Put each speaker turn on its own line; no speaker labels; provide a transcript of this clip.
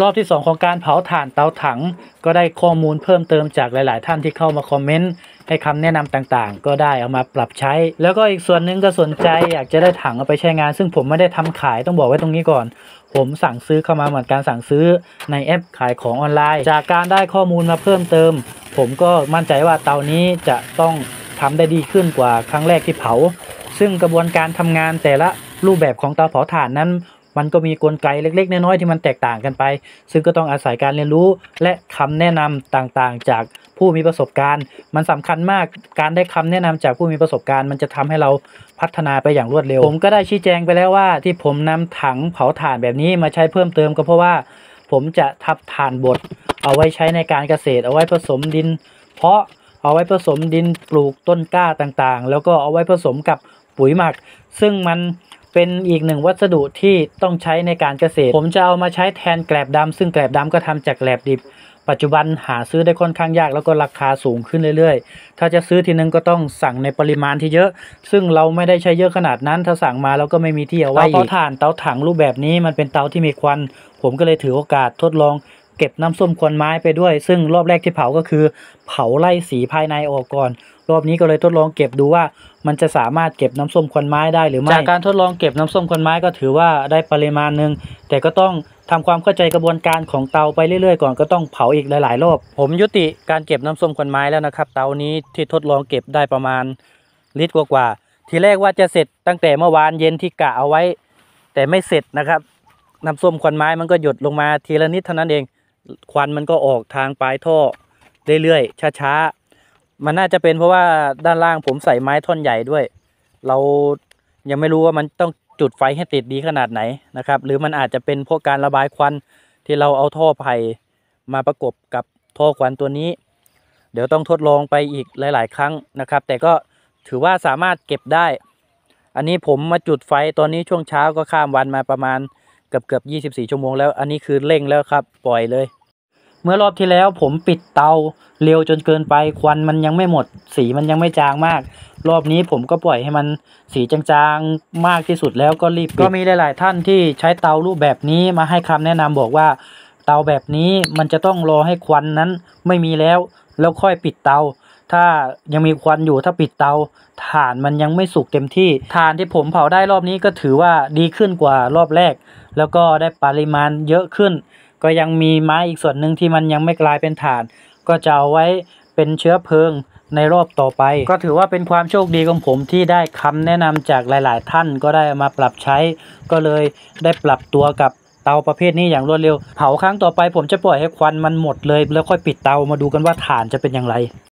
รอบที่ 2 ของการเผาถ่านเตาถัง ก็ได้ข้อมูลเพิ่มเติมจากหลาย ๆ ท่านที่เข้ามาคอมเมนต์ให้คำแนะนำต่าง ๆ ก็ได้เอามาปรับใช้ แล้วก็อีกส่วนหนึ่งก็สนใจอยากจะได้ถังเอาไปใช้งาน ซึ่งผมไม่ได้ทำขายต้องบอกไว้ตรงนี้ก่อน ผมสั่งซื้อเข้ามาเหมือนการสั่งซื้อในแอปขายของออนไลน์ จากการได้ข้อมูลมาเพิ่มเติม ผมก็มั่นใจว่าเตานี้จะต้องทำได้ดีขึ้นกว่าครั้งแรกที่เผา ซึ่งกระบวนการทำงานแต่ละรูปแบบของเตาเผาถ่านนั้น มันก็มีกลไกเล็ก ๆ น้อยๆที่มันแตกต่างกันไป ซึ่งก็ต้องอาศัยการเรียนรู้และคำแนะนำต่างๆ จากผู้มีประสบการณ์ มันสำคัญมากการได้คำแนะนำจากผู้มีประสบการณ์ มันจะทำให้เราพัฒนาไปอย่างรวดเร็ว ผมก็ได้ชี้แจงไปแล้วว่า ที่ผมนำถังเผาถ่านแบบนี้มาใช้เพิ่มเติมก็เพราะว่า ผมจะทับถ่านบดเอาไว้ใช้ในการเกษตร เอาไว้ผสมดิน เพาะเอาไว้ผสมดินปลูกต้นกล้าต่างๆ แล้วก็เอาไว้ผสมกับปุ๋ยหมัก ซึ่งมัน เป็นอีกหนึ่งวัสดุที่ต้องใช้ในการเกษตร ผมจะเอามาใช้แทนแกลบดำซึ่งแกลบดำก็ทำจากแกลบดิบ ปัจจุบันหาซื้อได้ค่อนข้างยากแล้วก็ราคาสูงขึ้นเรื่อยๆ ถ้าจะซื้อทีนึงก็ต้องสั่งในปริมาณที่เยอะ ซึ่งเราไม่ได้ใช้เยอะขนาดนั้น ถ้าสั่งมาเราก็ไม่มีที่เอาไว้เตาเผาถ่านเตาถังรูปแบบนี้มันเป็นเตาที่มีควัน ผมก็เลยถือโอกาสทดลอง เก็บน้ำส้มควันไม้ไปด้วย ซึ่งรอบแรกที่เผาก็คือ เผาไล่สีภายในออกก่อน รอบนี้ก็เลยทดลองเก็บดูว่ามันจะสามารถเก็บน้ำส้มควันไม้ได้หรือไม่ จากการทดลองเก็บน้ำส้มควันไม้ก็ถือว่าได้ปริมาณหนึ่งแต่ก็ต้องทำความเข้าใจกระบวนการของเตาไปเรื่อยๆก่อนก็ต้องเผาอีกหลายๆรอบ ผมยุติการเก็บน้ำส้มควันไม้แล้วนะครับ เตานี้ที่ทดลองเก็บได้ประมาณลิตรกว่าๆทีแรกว่าจะเสร็จตั้งแต่เมื่อวานเย็นที่กะเอาไว้ แต่ไม่เสร็จนะครับน้ำส้มควันไม้มันก็หยดลงมาทีละนิดเท่านั้นเอง ควันมันก็ออกทางปลายท่อเรื่อยๆช้าๆมันน่าจะเป็นเพราะว่าด้านล่างผมใส่ไม้ท่อนใหญ่ด้วย เรายังไม่รู้ว่ามันต้องจุดไฟให้ติดดีขนาดไหนนะครับ หรือมันอาจจะเป็นเพราะการระบายควันที่เราเอาท่อไผ่มาประกบกับท่อควันตัวนี้ เดี๋ยวต้องทดลองไปอีกหลาย ๆ ครั้งนะครับ แต่ก็ถือว่าสามารถเก็บได้ อันนี้ผมมาจุดไฟตอนนี้ช่วงเช้าก็ข้ามวันมาประมาณ เกือบเกือบ24ชั่วโมงแล้ว อันนี้คือเร่งแล้วครับ ปล่อยเลย เมื่อรอบที่แล้วผมปิดเตาเร็วจนเกินไป ควันมันยังไม่หมด สีมันยังไม่จางมาก รอบนี้ผมก็ปล่อยให้มันสีจางๆมากที่สุดแล้วก็รีบปิดก็มีหลาย ๆ ท่านที่ใช้เตารูปแบบนี้มาให้คำแนะนำบอกว่าเตาแบบนี้มันจะต้องรอให้ควันนั้นไม่มีแล้ว แล้วค่อยปิดเตา ถ้ายังมีควันอยู่ถ้าปิดเตาถ่านมันยังไม่สุกเต็มที่ถ่านที่ผมเผาได้รอบนี้ก็ถือว่าดีขึ้นกว่ารอบแรก แล้วก็ได้ปริมาณเยอะขึ้น ก็ยังมีไม้อีกส่วนหนึ่งที่มันยังไม่กลายเป็นถ่าน ก็จะเอาไว้เป็นเชื้อเพลิงในรอบต่อไป ก็ถือว่าเป็นความโชคดีของผมที่ได้คำแนะนำจากหลาย ๆ ท่านก็ได้มาปรับใช้ ก็เลยได้ปรับตัวกับเตาประเภทนี้อย่างรวดเร็ว เผาครั้งต่อไปผมจะปล่อยให้ควันมันหมดเลย แล้วค่อยปิดเตามาดูกันว่าถ่านจะเป็นอย่างไร